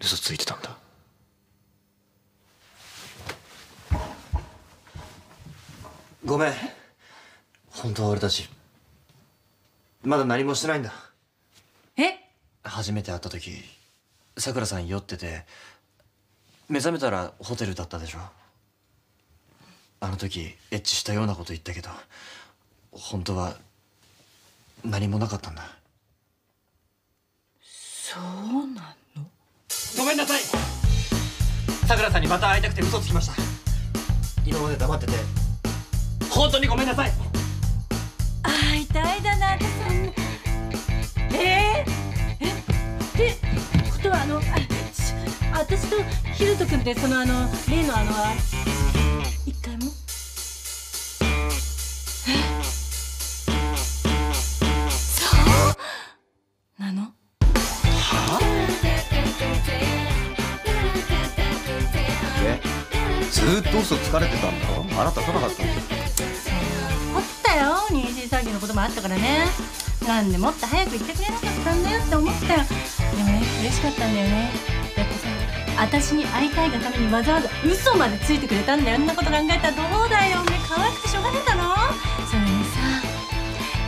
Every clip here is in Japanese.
嘘ついてたんだ。ごめん。本当は俺たちまだ何もしてないんだ。え？初めて会った時さくらさん酔ってて目覚めたらホテルだったでしょ。あの時エッチしたようなこと言ったけど本当は何もなかったんだ。そうなのごめんなさい。さくらさんにまた会いたくて嘘つきました。今まで黙ってて。本当にごめんなさい。会いたいだな私。そんなえー、え？ってことはあの私とヒルト君ってそのあの例のあのは一回も？ずーっと嘘つかれてたんだあなた来なかったの？あったよ。妊娠詐欺のこともあったからね。なんでもっと早く言ってくれなかったんだよって思ったよ。でもね嬉しかったんだよね。だってさ私に会いたいがためにわざわざ嘘までついてくれたんだよ。あんなこと考えたらどうだよ。ね可愛くてしょうがねえだろ。それにさ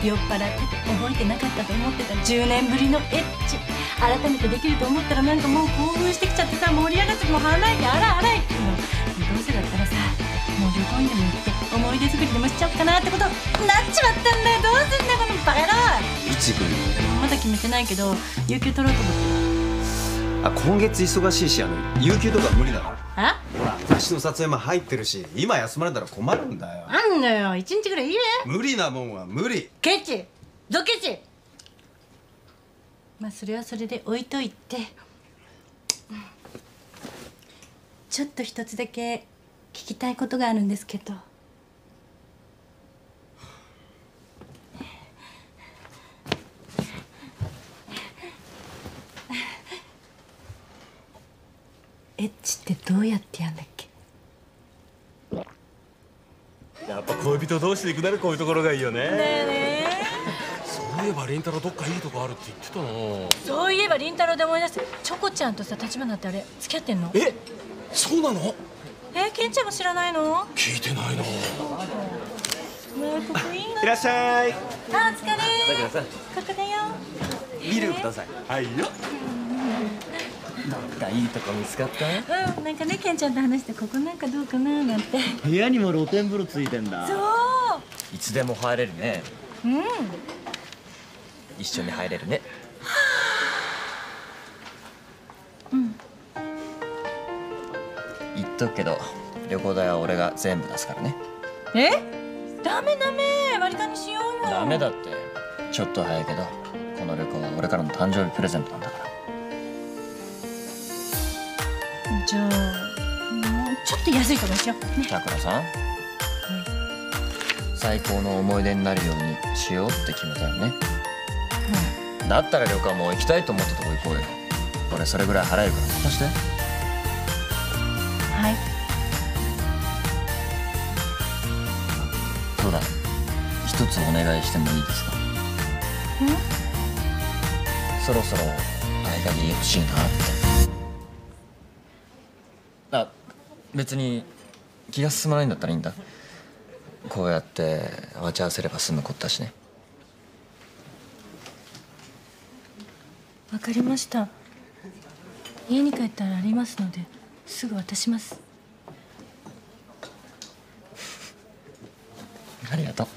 酔っ払ってて覚えてなかったと思ってた10年ぶりのエッチ。改めてできると思ったらなんかもう興奮してきちゃってさ盛り上がってもう離れてあらあらい。っていうのどうせだったらさもう旅行にでも行って思い出作りでもしちゃおうかなってことなっちまったんだよどうすんだよこのバカ野郎。いつ来るまだ決めてないけど有給取ろうと思ってあ今月忙しいしあの有給とか無理だろ。あ？ほら雑誌の撮影も入ってるし今休まれたら困るんだよ。あんのよ一日ぐらいいいね。無理なもんは無理。ケチ。ドケチ。まあそれはそれで置いといて。ちょっと一つだけ聞きたいことがあるんですけど。エッチってどうやってやんだっけ？やっぱ恋人同士でくなるこういうところがいいよね。ねそういえば凛太郎どっかいいとこあるって言ってたなそういえば凛太郎で思い出してチョコちゃんとさ立花ってあれ付き合ってんの？えそうなの？えケンちゃんも知らないの？聞いてないなもうここいらっしゃい。あお疲れ。ここだよ。ビールください。はいよ。なんかいいとこ見つかった？うんなんかねケンちゃんと話してここなんかどうかななんて。部屋にも露天風呂ついてんだ。そう。いつでも入れるね。うん。一緒に入れるね。言っとくけど旅行代は俺が全部出すからね。え？ダメダメ。割り勘にしようよ。ダメだって。ちょっと早いけどこの旅行は俺からの誕生日プレゼントなんだから。じゃあもうちょっと安いとこにしよう。ね。さくらさん、最高の思い出になるようにしようって決めたよね、だったら旅館も行きたいと思ったとこ行こうよ。俺それぐらい払えるから任してはい。そうだ？一つお願いしてもいいですか？そろそろ合鍵欲しいなって。あ別に気が進まないんだったらいいんだ。こうやって待ち合わせれば済むことだしね。わかりました。家に帰ったらありますのですぐ渡します。ありがとう。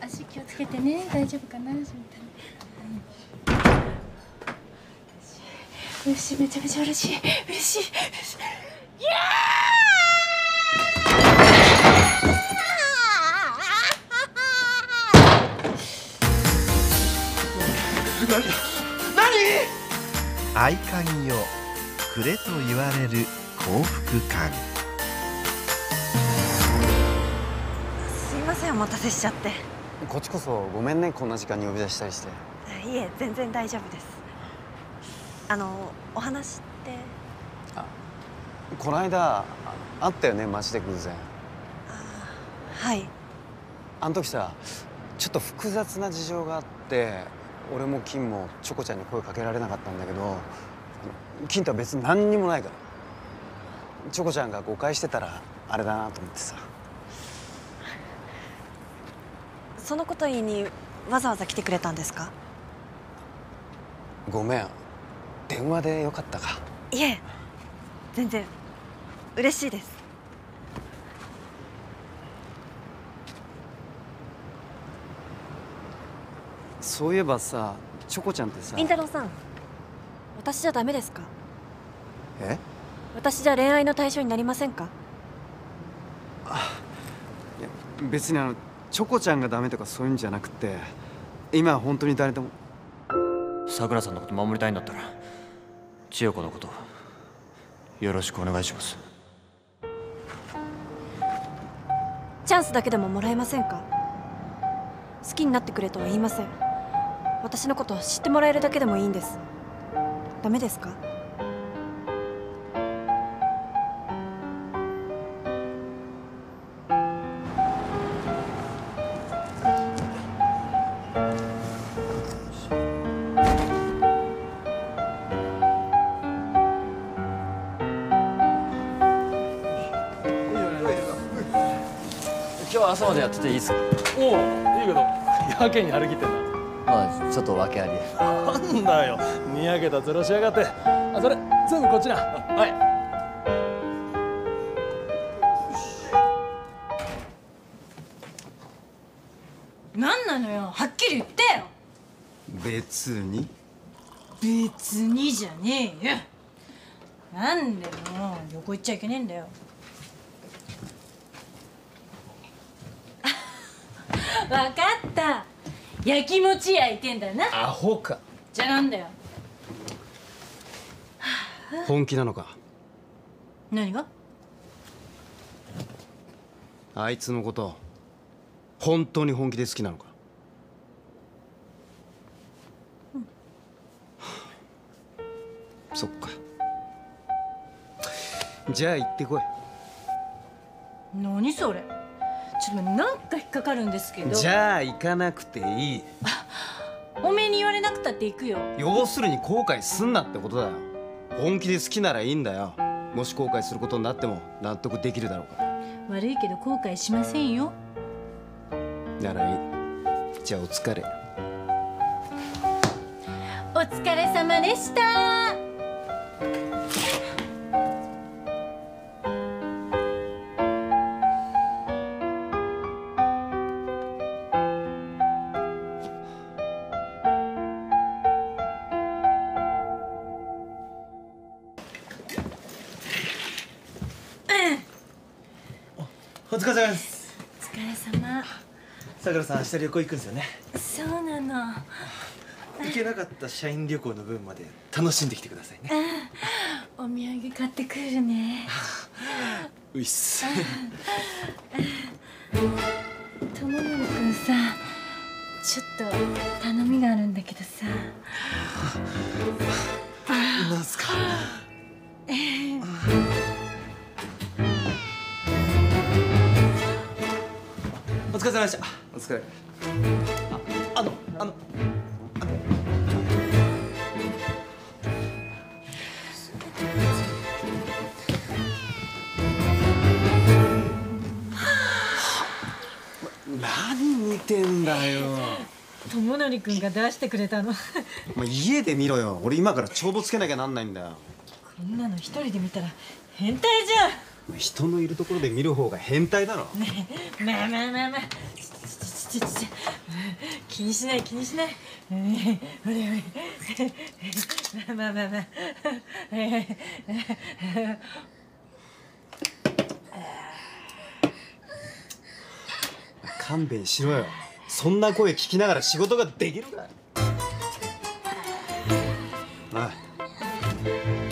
足気をつけてね。大丈夫かなし嬉しいめちゃめちゃ嬉しい。嬉しい。嬉しいいや合鍵よくれと言われる幸福感。すいませんお待たせしちゃって。こっちこそごめんねこんな時間に呼び出したりして。いえ全然大丈夫ですあのお話って？この間ああったよね街で偶然。はい。あの時さちょっと複雑な事情があって俺も金もチョコちゃんに声かけられなかったんだけど金とは別に何にもないから。チョコちゃんが誤解してたらあれだなと思ってさ。そのこと言いにわざわざ来てくれたんですか？ごめん電話でよかったか？いえ全然嬉しいです。そういえばさチョコちゃんってさ。凛太郎さん私じゃダメですか？え？私じゃ恋愛の対象になりませんか？いや別にあのチョコちゃんがダメとかそういうんじゃなくて今は本当に誰とも。さくらさんのこと守りたいんだったら千代子のことよろしくお願いします。チャンスだけでももらえませんか？好きになってくれとは言いません。私のこと知ってもらえるだけでもいいんです。ダメですか？今日朝までやってていいっすか？おおいいけどやけに張り切ってんな。まあちょっと訳あり。なんだよ。にやけた面しやがって。あそれ全部こっちな。はい。何なのよ。はっきり言ってよ。別に？別にじゃねえよ。なんでもう旅行行っちゃいけねえんだよかった。焼きもち焼いてんだな。アホか。じゃあなんだよ。本気なのか？何が？あいつのこと本当に本気で好きなのか？そっか。じゃあ行ってこい。何それ？ちょっとなんか引っかかるんですけど。じゃあ行かなくていい。おめえに言われなくたって行くよ。要するに後悔すんなってことだよ。本気で好きならいいんだよ。もし後悔することになっても納得できるだろうか悪いけど後悔しませんよ。ならいい。じゃあお疲れ。お疲れ様でしたお疲れ様です。お疲れ様。さくらさん明日旅行行くんですよね？そうなの。行けなかった社員旅行の分まで楽しんできてくださいね。お土産買ってくるね。ういっす。友則くんさちょっと頼みがあるんだけどさ。なんすか？疲れ様でした。お疲れ。ああのあの何見てんだよ。友則くんが出してくれたの。家で見ろよ。俺今から帳簿つけなきゃなんないんだよ。こんなの一人で見たら変態じゃん人のいるところで見る方が変態だろ。まあまあまあまあ。気にしない気にしない。うんほれほれまあまあまあまあ。勘弁しろよ。そんな声聞きながら仕事ができるか。おい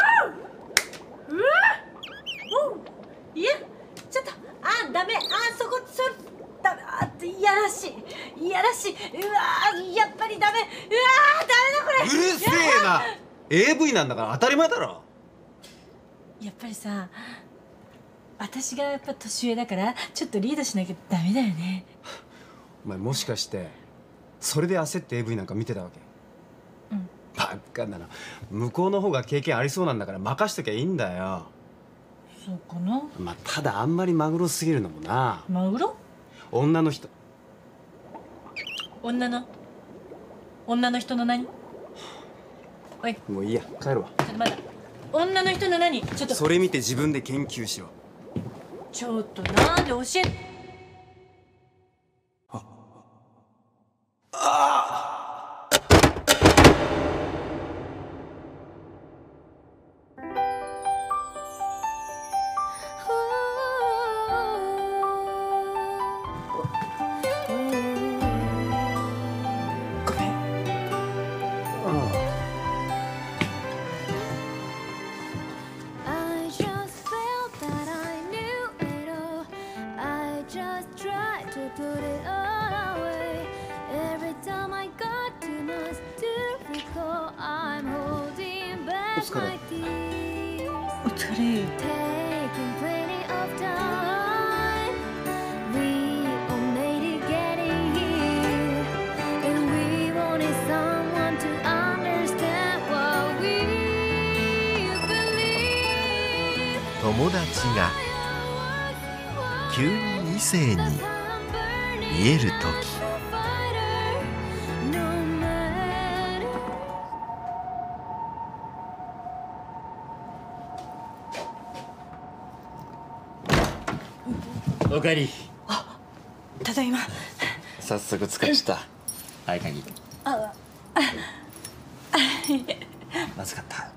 ダメ。あそこそダメ。あいやらしい。いやらしい。うわやっぱりダメ。うわダメだこれ。うるせえな。AV なんだから当たり前だろ。やっぱりさ私がやっぱ年上だからちょっとリードしなきゃダメだよね。お前もしかしてそれで焦って AV なんか見てたわけ？うん。バカだな。向こうの方が経験ありそうなんだから任しときゃいいんだよそうかな。まあただあんまりマグロすぎるのもな。マグロ？女の人。女の？女の人の何？おい。もういいや帰るわ。ちょっと待って女の人の何？ちょっと。それ見て自分で研究しろ。ちょっとなんで教えが急に異性に見える時。おかえりただいま。早速使っちゃった合鍵。まずかった。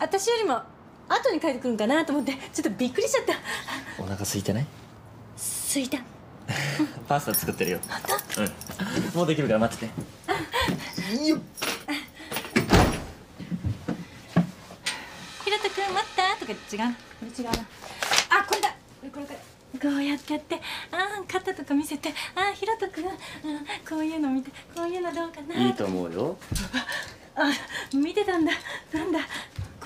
私よりも後に帰ってくるんかなと思ってちょっとびっくりしちゃった。お腹空いてない？すいた。パスタ作ってるよ。うん。もうできるから待ってて。ひろとくん待った？とか違うこれ違うな。あこれだ。これこれ。これこうやってやってああ肩とか見せてああひろとくん、うん、こういうの見てこういうのどうかな？いと思うよ。あ見てたんだ。なんだ？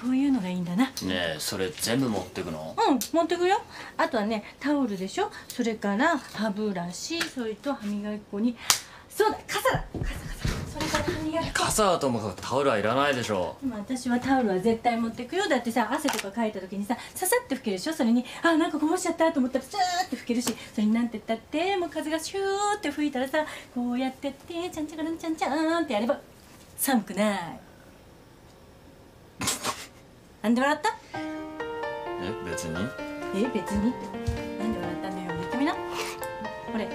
こういうのがいいんだな。ねえそれ全部持ってくの？うん持ってくよ。あとはねタオルでしょ？それから歯ブラシそれと歯磨き粉に。そうだ傘だ。傘傘。それから歯磨き粉。傘はともかくタオルはいらないでしょでも私はタオルは絶対持ってくよ。だってさ汗とかかいた時にさささって拭けるでしょ？それにあなんかこぼしちゃったと思ったらスーって拭けるし。それになんて言ったって？もう風がシューって吹いたらさこうやってってちゃんちゃかるんちゃんちゃんってやれば寒くないなんで笑った？え別に。え別に？ってなんで笑ったんだよ。言ってみな。これ。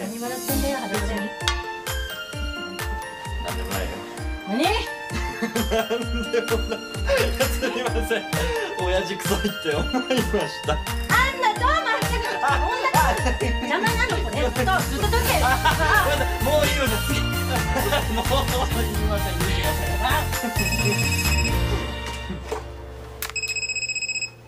何笑ってんだよはるちゃん。なんでもないよ。何？すみません。親父クソいって思いました。あんなどうもありがとう女だ。邪魔なのこれ。ずっとずっとどけ もういいよ次もうすいません。見てください